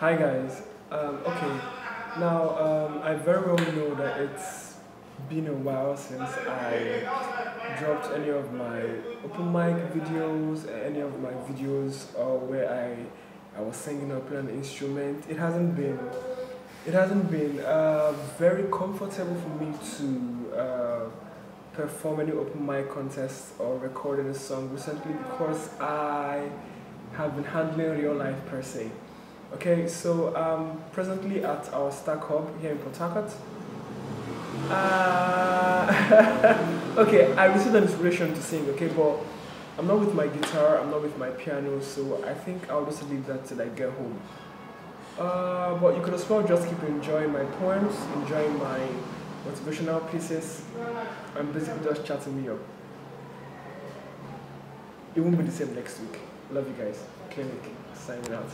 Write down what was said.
Hi guys. Um, okay, now um, I very well know that it's been a while since I dropped any of my open mic videos, any of my videos uh, where I I was singing or playing an instrument. It hasn't been it hasn't been uh, very comfortable for me to uh, perform any open mic contests or record any song recently because I have been handling real life per se. Okay, so um, presently at our Stack Hub here in Port Harcourt. Uh, okay, I received an inspiration to sing, okay, but I'm not with my guitar, I'm not with my piano, so I think I'll just leave that till I get home. Uh, but you could as well just keep enjoying my poems, enjoying my motivational pieces, and basically just chatting me up. It won't be the same next week. Love you guys. Klynic signing out.